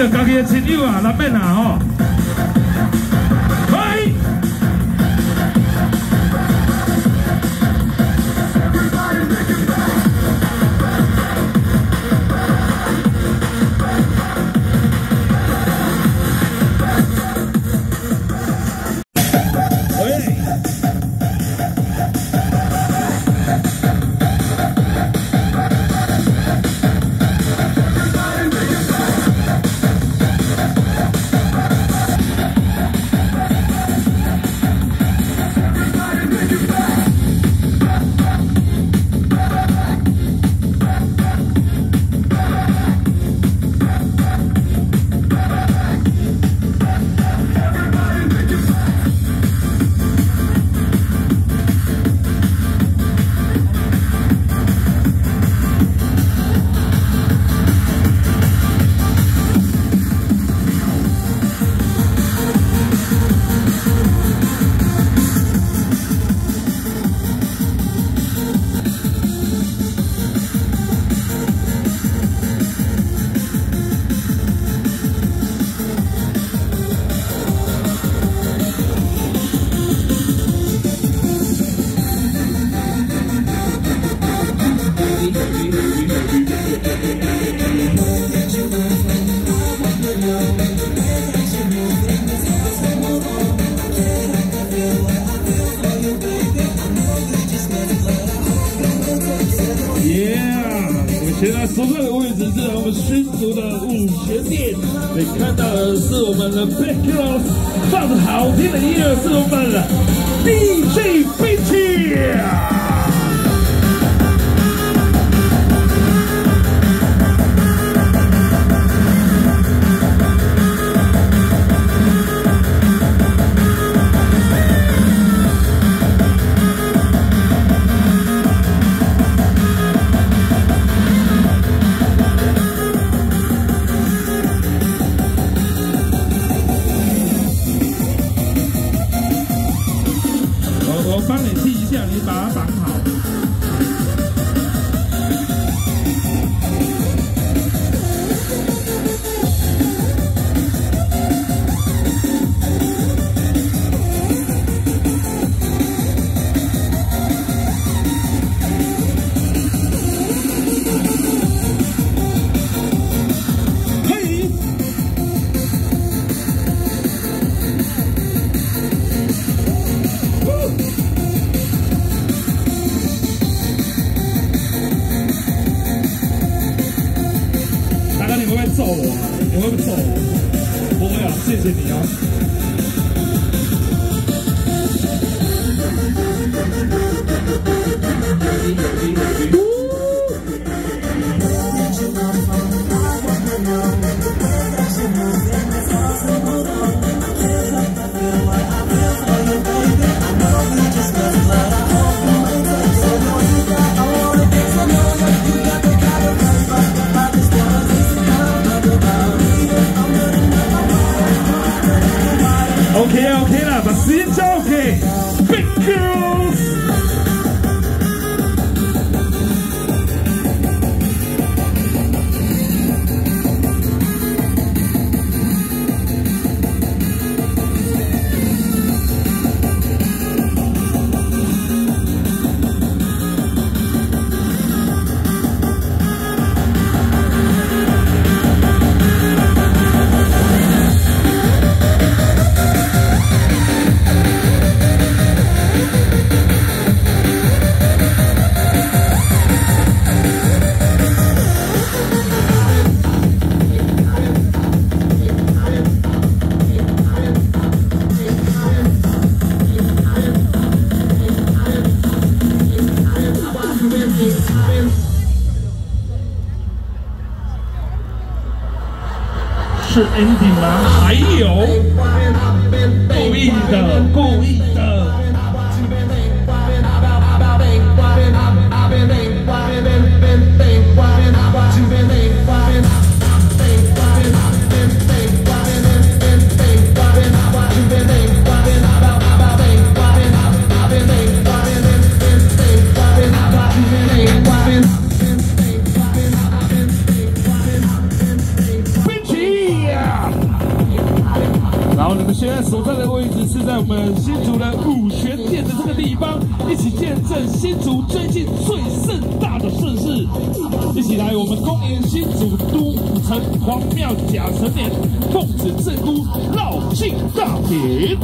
着家己的亲友啊，难免啊吼。我们新竹的五泉店，你看到的是我们的 Background，放着好听的音乐，是我们的 DJ 我我，你会不揍我？不会啊，谢谢你啊。Cíntia 是 ending 吗？还有故意的，故我们新竹的五泉店的这个地方，一起见证新竹最近最盛大的盛事，一起来我们公园新竹都城隍庙甲辰年奉旨正都绕境大典。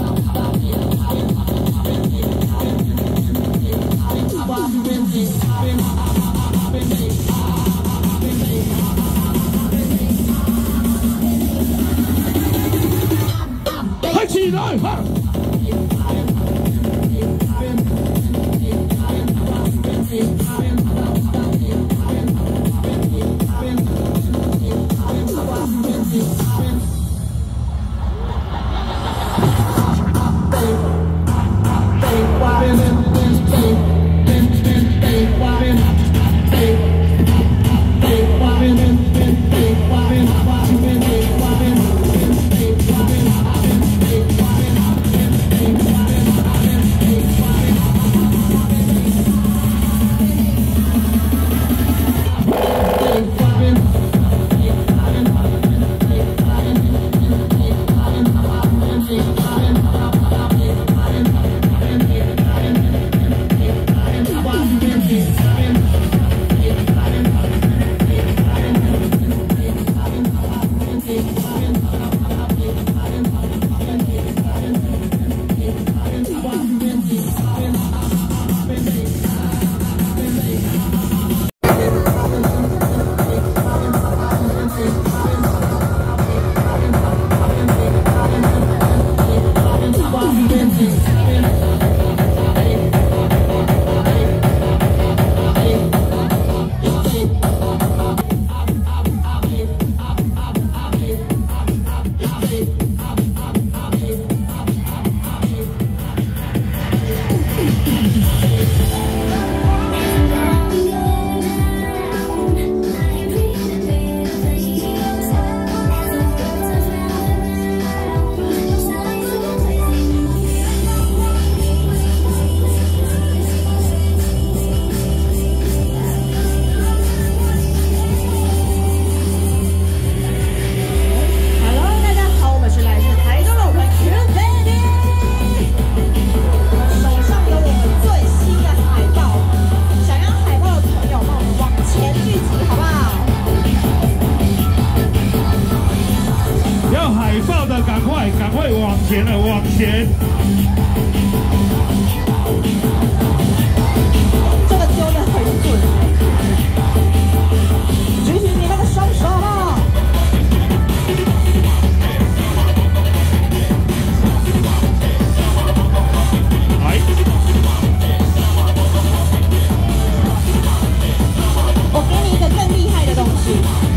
嗨起来！Thank you.